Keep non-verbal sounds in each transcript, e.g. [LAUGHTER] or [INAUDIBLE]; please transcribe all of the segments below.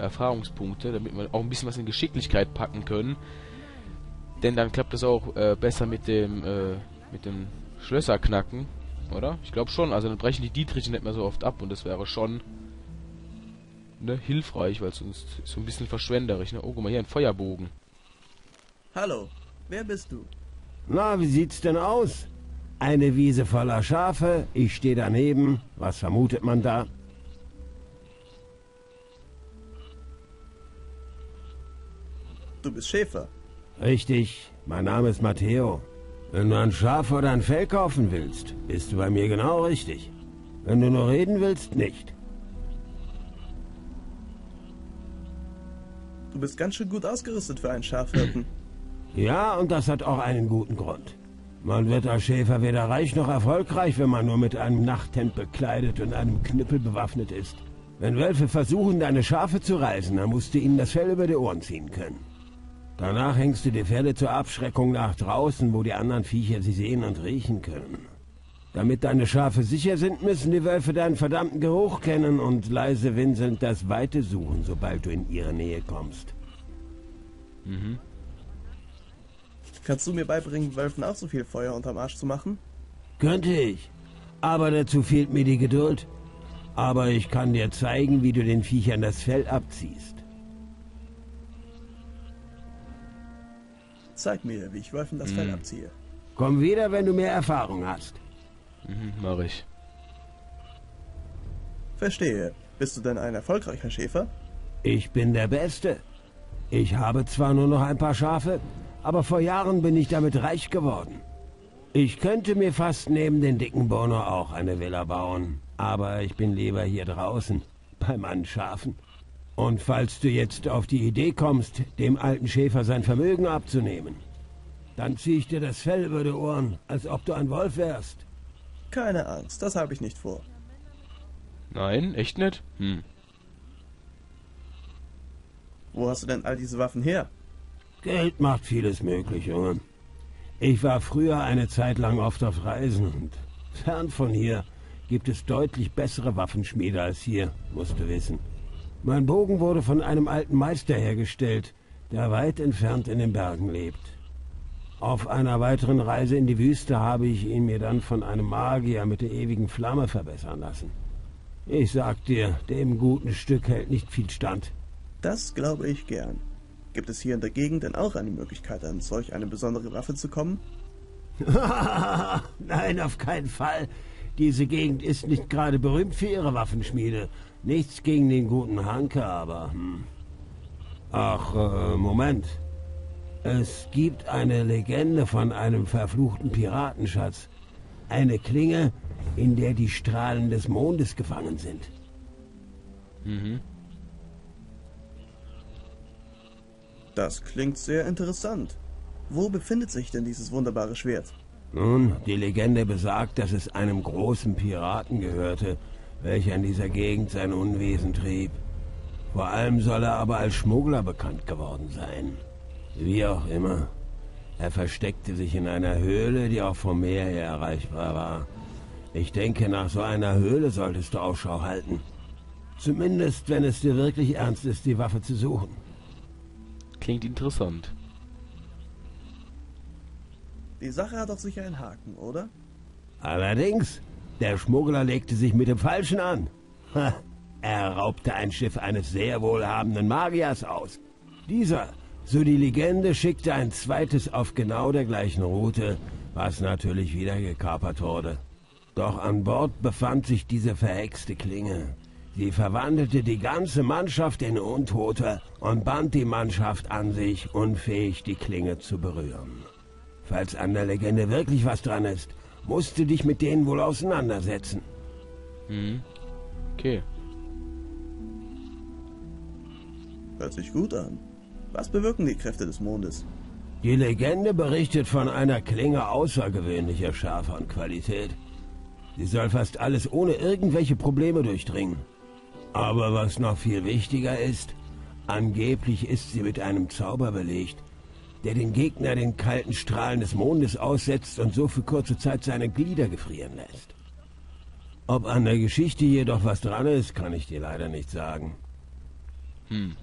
Erfahrungspunkte, damit wir auch ein bisschen was in Geschicklichkeit packen können. Denn dann klappt es auch äh, besser mit dem äh, mit dem Schlösserknacken, oder? Ich glaube schon. Also dann brechen die Dietriche nicht mehr so oft ab und das wäre schon ne, hilfreich, weil sonst so ein bisschen verschwenderisch. Ne? Oh, guck mal hier ein Feuerbogen. Hallo, wer bist du? Na, wie sieht's denn aus? Eine Wiese voller Schafe, ich stehe daneben. Was vermutet man da? Du bist Schäfer. Richtig, mein Name ist Matteo. Wenn du ein Schaf oder ein Fell kaufen willst, bist du bei mir genau richtig. Wenn du nur reden willst, nicht. Du bist ganz schön gut ausgerüstet für einen Schafhirten. [CLEARS THROAT] Ja, und das hat auch einen guten Grund. Man wird als Schäfer weder reich noch erfolgreich, wenn man nur mit einem Nachthemd bekleidet und einem Knüppel bewaffnet ist. Wenn Wölfe versuchen, deine Schafe zu reißen, dann musst du ihnen das Fell über die Ohren ziehen können. Danach hängst du die Pferde zur Abschreckung nach draußen, wo die anderen Viecher sie sehen und riechen können. Damit deine Schafe sicher sind, müssen die Wölfe deinen verdammten Geruch kennen und leise winselnd das Weite suchen, sobald du in ihre Nähe kommst. Mhm. Kannst du mir beibringen, Wölfen auch so viel Feuer unterm Arsch zu machen? Könnte ich. Aber dazu fehlt mir die Geduld. Aber ich kann dir zeigen, wie du den Viechern das Fell abziehst. Zeig mir, wie ich Wölfen das Fell abziehe. Komm wieder, wenn du mehr Erfahrung hast. Mhm, mach ich. Verstehe. Bist du denn ein erfolgreicher Schäfer? Ich bin der Beste. Ich habe zwar nur noch ein paar Schafe, aber vor Jahren bin ich damit reich geworden. Ich könnte mir fast neben den dicken Bono auch eine Villa bauen, aber ich bin lieber hier draußen, bei meinen Schafen. Und falls du jetzt auf die Idee kommst, dem alten Schäfer sein Vermögen abzunehmen, dann zieh ich dir das Fell über die Ohren, als ob du ein Wolf wärst. Keine Angst, das habe ich nicht vor. Nein, echt nicht? Hm. Wo hast du denn all diese Waffen her? Geld macht vieles möglich, Junge. Ich war früher eine Zeit lang oft auf Reisen und fern von hier gibt es deutlich bessere Waffenschmiede als hier, musst du wissen. Mein Bogen wurde von einem alten Meister hergestellt, der weit entfernt in den Bergen lebt. Auf einer weiteren Reise in die Wüste habe ich ihn mir dann von einem Magier mit der ewigen Flamme verbessern lassen. Ich sag dir, dem guten Stück hält nicht viel stand. Das glaube ich gern. Gibt es hier in der Gegend denn auch eine Möglichkeit, an solch eine besondere Waffe zu kommen? [LAUGHS] Nein, auf keinen Fall. Diese Gegend ist nicht gerade berühmt für ihre Waffenschmiede. Nichts gegen den guten Hanke, aber... Hm. Ach, äh, Moment. Es gibt eine Legende von einem verfluchten Piratenschatz. Eine Klinge, in der die Strahlen des Mondes gefangen sind. Mhm. Das klingt sehr interessant. Wo befindet sich denn dieses wunderbare Schwert? Nun, die Legende besagt, dass es einem großen Piraten gehörte, welcher in dieser Gegend sein Unwesen trieb. Vor allem soll er aber als Schmuggler bekannt geworden sein. Wie auch immer. Er versteckte sich in einer Höhle, die auch vom Meer her erreichbar war. Ich denke, nach so einer Höhle solltest du Ausschau halten. Zumindest, wenn es dir wirklich ernst ist, die Waffe zu suchen. Klingt interessant. Die Sache hat doch sicher einen Haken, oder? Allerdings, der Schmuggler legte sich mit dem Falschen an. Er raubte ein Schiff eines sehr wohlhabenden Magiers aus. Dieser, so die Legende, schickte ein zweites auf genau der gleichen Route, was natürlich wieder gekapert wurde. Doch an Bord befand sich diese verhexte Klinge. Sie verwandelte die ganze Mannschaft in Untote und band die Mannschaft an sich, unfähig die Klinge zu berühren. Falls an der Legende wirklich was dran ist, musst du dich mit denen wohl auseinandersetzen. Mhm. Okay. Hört sich gut an. Was bewirken die Kräfte des Mondes? Die Legende berichtet von einer Klinge außergewöhnlicher Schärfe und Qualität. Sie soll fast alles ohne irgendwelche Probleme durchdringen. Aber was noch viel wichtiger ist, angeblich ist sie mit einem Zauber belegt, der den Gegner den kalten Strahlen des Mondes aussetzt und so für kurze Zeit seine Glieder gefrieren lässt. Ob an der Geschichte jedoch was dran ist, kann ich dir leider nicht sagen. Hm.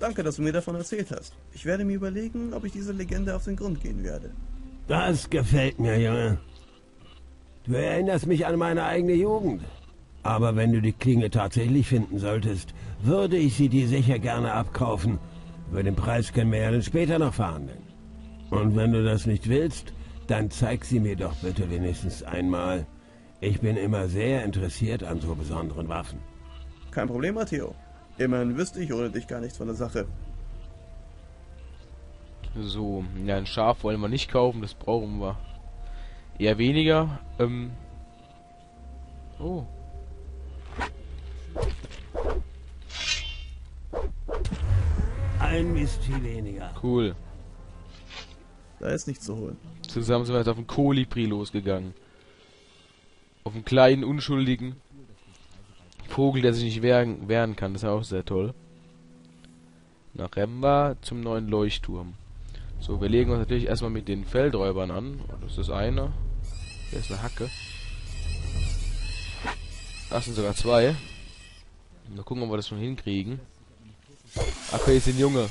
Danke, dass du mir davon erzählt hast. Ich werde mir überlegen, ob ich dieser Legende auf den Grund gehen werde. Das gefällt mir, Junge. Du erinnerst mich an meine eigene Jugend. Aber wenn du die Klinge tatsächlich finden solltest, würde ich sie dir sicher gerne abkaufen. Über den Preis können wir ja dann später noch verhandeln. Und wenn du das nicht willst, dann zeig sie mir doch bitte wenigstens einmal. Ich bin immer sehr interessiert an so besonderen Waffen. Kein Problem, Matteo. Immerhin wüsste ich ohne dich gar nichts von der Sache. So, ja, ein Schaf wollen wir nicht kaufen, das brauchen wir eher weniger. Ähm oh. Ein Mistvieh weniger. Cool. Da ist nichts zu holen. Zusammen sind wir jetzt auf den Kolibri losgegangen. Auf einen kleinen, unschuldigen Vogel, der sich nicht wehren, wehren kann. Das ist ja auch sehr toll. Nach Remba zum neuen Leuchtturm. So, wir legen uns natürlich erstmal mit den Feldräubern an. Das ist das eine. Hier ist eine Hacke. Das sind sogar zwei. Mal gucken, ob wir das schon hinkriegen. Okay, ist ein Junge.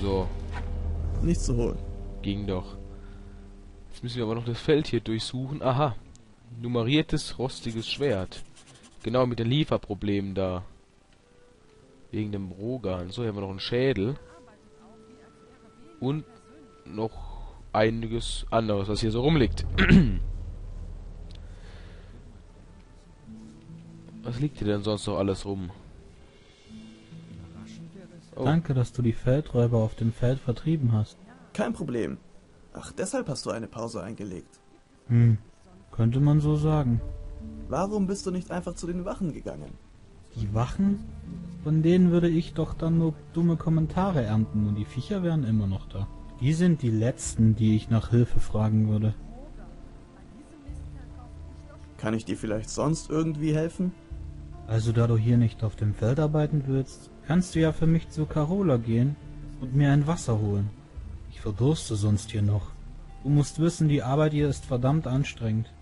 So, Nichts zu holen. ging doch. Jetzt müssen wir aber noch das Feld hier durchsuchen. Aha. Nummeriertes, rostiges Schwert. Genau mit den Lieferproblemen da. Wegen dem Rogan. So, hier haben wir noch einen Schädel. Und noch einiges anderes, was hier so rumliegt. [CLEARS THROAT] was liegt hier denn sonst noch alles rum? Oh. Danke, dass du die Feldräuber auf dem Feld vertrieben hast. Kein Problem. Ach, deshalb hast du eine Pause eingelegt. Hm, könnte man so sagen. Warum bist du nicht einfach zu den Wachen gegangen? Die Wachen? Von denen würde ich doch dann nur dumme Kommentare ernten und die Viecher wären immer noch da. Die sind die letzten, die ich nach Hilfe fragen würde. Kann ich dir vielleicht sonst irgendwie helfen? Also da du hier nicht auf dem Feld arbeiten willst, kannst du ja für mich zu Carola gehen und mir ein Wasser holen. Ich verdurste sonst hier noch. Du musst wissen, die Arbeit hier ist verdammt anstrengend.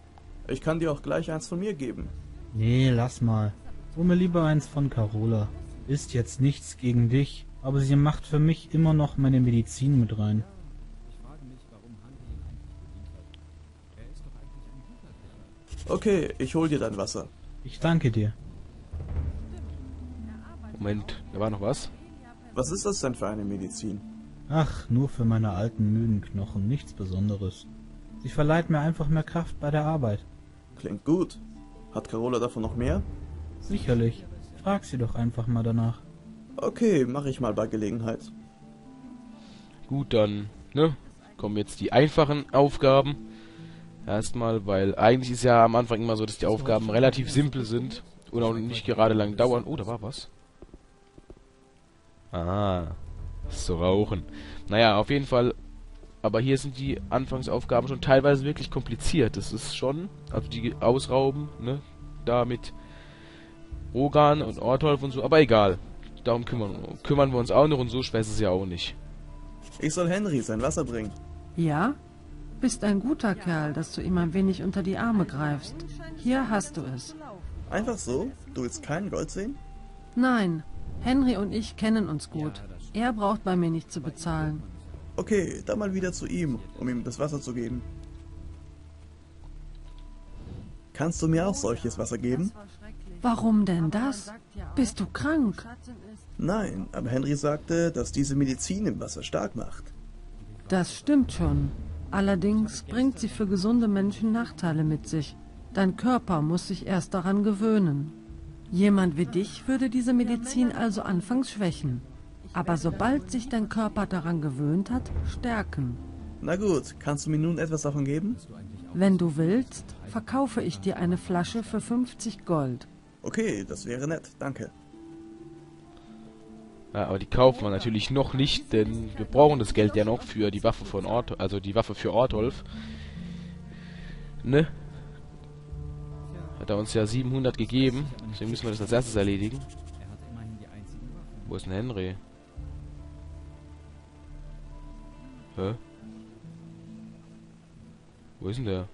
Ich kann dir auch gleich eins von mir geben. Nee, lass mal. Hol mir lieber eins von Carola. Ist jetzt nichts gegen dich, aber sie macht für mich immer noch meine Medizin mit rein. Okay, ich hol dir dein Wasser. Ich danke dir. Moment, da war noch was. Was ist das denn für eine Medizin? Ach, nur für meine alten müden Knochen, nichts Besonderes. Sie verleiht mir einfach mehr Kraft bei der Arbeit. Klingt gut. Hat Carola davon noch mehr? Sicherlich. Frag sie doch einfach mal danach. Okay, mache ich mal bei Gelegenheit. Gut, dann, ne? Kommen jetzt die einfachen Aufgaben. Erstmal, weil eigentlich ist ja am Anfang immer so, dass die Aufgaben relativ simpel sind und auch nicht gerade lang dauern. Oh, da war was. Ah, zu rauchen. Naja, auf jeden Fall. Aber hier sind die Anfangsaufgaben schon teilweise wirklich kompliziert. Das ist schon, also die ausrauben, ne? Da mit Rogan und Ortolf und so. Aber egal. Darum kümmern, kümmern wir uns auch noch und so schwer ist es ja auch nicht. Ich soll Henry sein Wasser bringen. Ja? Bist ein guter Kerl, dass du ihm ein wenig unter die Arme greifst. Hier hast du es. Einfach so? Du willst kein Gold sehen? Nein, Henry und ich kennen uns gut. Er braucht bei mir nicht zu bezahlen. Okay, dann mal wieder zu ihm, um ihm das Wasser zu geben. Kannst du mir auch solches Wasser geben? Warum denn das? Bist du krank? Nein, aber Henry sagte, dass diese Medizin im Wasser stark macht. Das stimmt schon. Allerdings bringt sie für gesunde Menschen Nachteile mit sich. Dein Körper muss sich erst daran gewöhnen. Jemand wie dich würde diese Medizin also anfangs schwächen. Aber sobald sich dein Körper daran gewöhnt hat, stärken. Na gut, kannst du mir nun etwas davon geben? Wenn du willst, verkaufe ich dir eine Flasche für 50 Gold. Okay, das wäre nett, danke. Ja, aber die kaufen wir natürlich noch nicht, denn wir brauchen das Geld ja noch für die Waffe von Ort, also die Waffe für Ortolf. Ne? Hat er uns ja 700 gegeben, deswegen müssen wir das als erstes erledigen. Wo ist denn Henry? Hä? Wo ist denn der?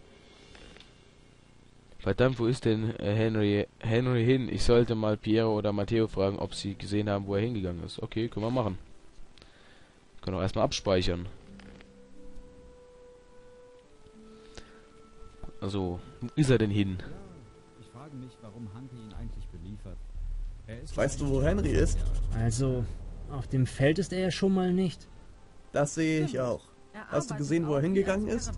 Verdammt, wo ist denn äh, Henry, Henry hin? Ich sollte mal Piero oder Matteo fragen, ob sie gesehen haben, wo er hingegangen ist. Okay, können wir machen. Können auch erstmal abspeichern. Also, wo ist er denn hin? Ich frage mich, warum Hanke ihn eigentlich beliefert. Er ist Weißt du, wo Henry ist? Also, auf dem Feld ist er ja schon mal nicht. Das sehe ich auch. Hast du gesehen, wo er hingegangen ist?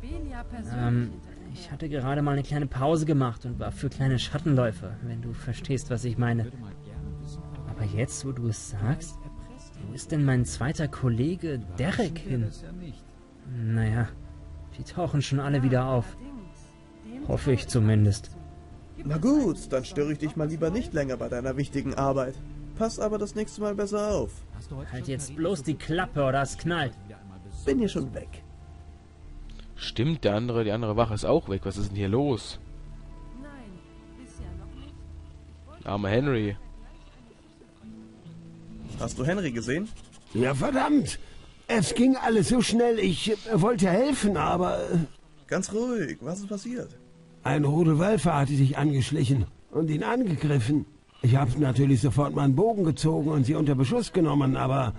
Ähm, ich hatte gerade mal eine kleine Pause gemacht und war für kleine Schattenläufe, wenn du verstehst, was ich meine. Aber jetzt, wo du es sagst, wo ist denn mein zweiter Kollege Derek hin? Naja, die tauchen schon alle wieder auf. Hoffe ich zumindest. Na gut, dann störe ich dich mal lieber nicht länger bei deiner wichtigen Arbeit. Pass aber das nächste Mal besser auf. Halt jetzt bloß die Klappe oder es knallt. Bin hier schon weg. Stimmt, der andere, die andere Wache ist auch weg. Was ist denn hier los? Nein, bisher noch nicht. Armer Henry. Hast du Henry gesehen? Ja, verdammt! Es ging alles so schnell. Ich äh, wollte helfen, aber äh, Ganz ruhig, was ist passiert? ein Rudel Wölfe hatte sich angeschlichen und ihn angegriffen. Ich habe natürlich sofort meinen Bogen gezogen und sie unter Beschuss genommen, aber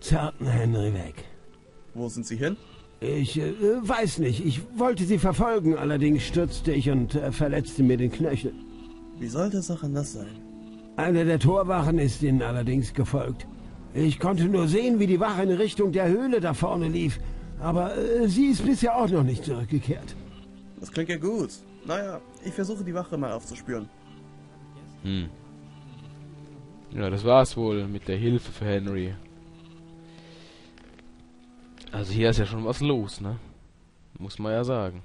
zerrten Henry weg. Wo sind sie hin? Ich äh, weiß nicht. Ich wollte sie verfolgen, allerdings stürzte ich und äh, verletzte mir den Knöchel. Wie soll das auch anders sein? Einer der Torwachen ist ihnen allerdings gefolgt. Ich konnte nur sehen, wie die Wache in Richtung der Höhle da vorne lief. Aber äh, sie ist bisher auch noch nicht zurückgekehrt. Das klingt ja gut. Naja, ich versuche die Wache mal aufzuspüren. Hm. Ja, das war's wohl mit der Hilfe für Henry. Also hier ist ja schon was los, ne? Muss man ja sagen.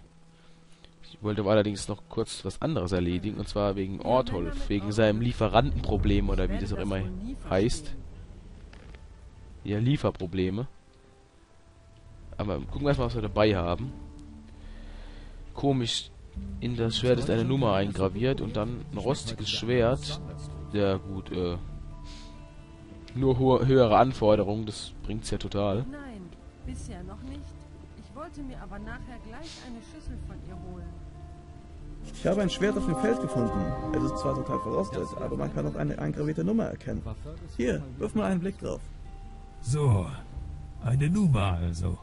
Ich wollte aber allerdings noch kurz was anderes erledigen, und zwar wegen Ortolf, wegen seinem Lieferantenproblem oder wie das auch immer heißt. Ja, Lieferprobleme. Aber gucken wir erstmal, was wir dabei haben. Komisch, in das Schwert ist eine Nummer eingraviert und dann ein rostiges Schwert. Ja gut, äh, nur höhere Anforderungen, das bringt's ja total. Nein, bisher noch nicht. Ich wollte mir aber nachher gleich eine Schüssel von ihr holen. Ich habe ein Schwert auf dem Feld gefunden. Es ist zwar total verrostet, aber man kann auch eine eingravierte Nummer erkennen. Hier, wirf mal einen Blick drauf. So, eine Nummer also.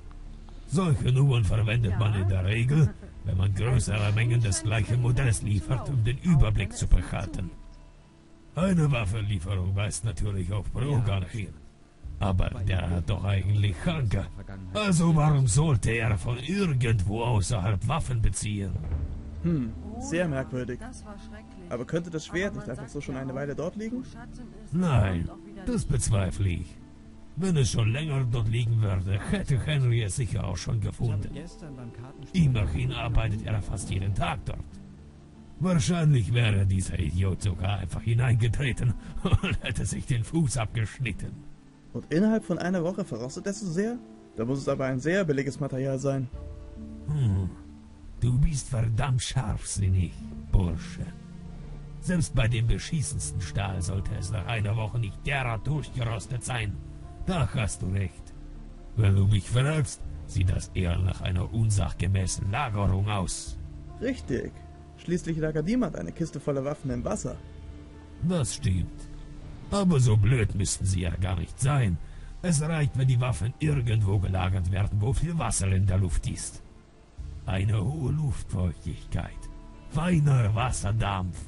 Solche Nummern verwendet man in der Regel, wenn man größere Mengen des gleichen Modells liefert, um den Überblick zu behalten. Eine Waffenlieferung weist natürlich auf Brogan hin. Aber der hat doch eigentlich Hanke. Also warum sollte er von irgendwo außerhalb Waffen beziehen? Hm, sehr merkwürdig. Aber könnte das Schwert nicht einfach so schon eine Weile dort liegen? Nein, das bezweifle ich. Wenn es schon länger dort liegen würde, hätte Henry es sicher auch schon gefunden. Immerhin arbeitet er fast jeden Tag dort. Wahrscheinlich wäre dieser Idiot sogar einfach hineingetreten [LAUGHS] und hätte sich den Fuß abgeschnitten. Und innerhalb von einer Woche verrostet es so sehr? Da muss es aber ein sehr billiges Material sein. Hm. Du bist verdammt scharfsinnig, Bursche. Selbst bei dem beschissensten Stahl sollte es nach einer Woche nicht derart durchgerostet sein. Da hast du recht. Wenn du mich fragst, sieht das eher nach einer unsachgemäßen Lagerung aus. Richtig. Schließlich lagert niemand eine Kiste voller Waffen im Wasser. Das stimmt. Aber so blöd müssten sie ja gar nicht sein. Es reicht, wenn die Waffen irgendwo gelagert werden, wo viel Wasser in der Luft ist. Eine hohe Luftfeuchtigkeit, feiner Wasserdampf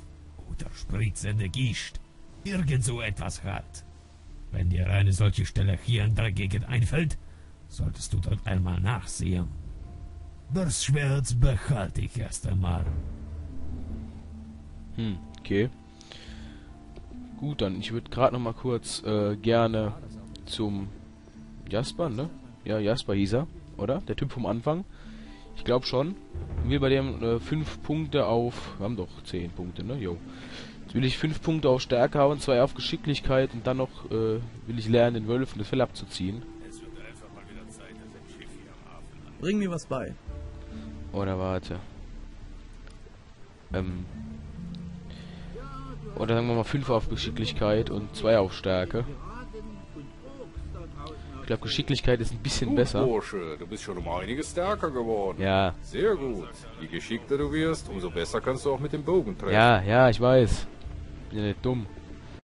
oder spritzende Gischt. Irgend so etwas halt. Wenn dir eine solche Stelle hier in der Gegend einfällt, solltest du dort einmal nachsehen. Das Schwert behalte ich erst einmal. Hm, okay. Gut, dann, ich würde gerade noch mal kurz äh, gerne zum Jasper, ne? Ja, Jasper hieß er, oder? Der Typ vom Anfang. Ich glaube schon. Wir bei dem äh, fünf Punkte auf. Wir haben doch zehn Punkte, ne? Jo. Jetzt will ich fünf Punkte auf Stärke haben, zwei auf Geschicklichkeit und dann noch äh, will ich lernen, den Wölfen das Fell abzuziehen. Bring mir was bei. Oder warte. Ähm. Oder sagen wir mal 5 auf Geschicklichkeit und 2 auf Stärke. Ich glaube, Geschicklichkeit ist ein bisschen Gut, besser. Bursche, du bist schon um einiges stärker geworden. Ja, Sehr gut. Je geschickter du wirst, umso besser kannst du auch mit dem Bogen treffen. ja, ja, ich weiß. Bin ja nicht dumm.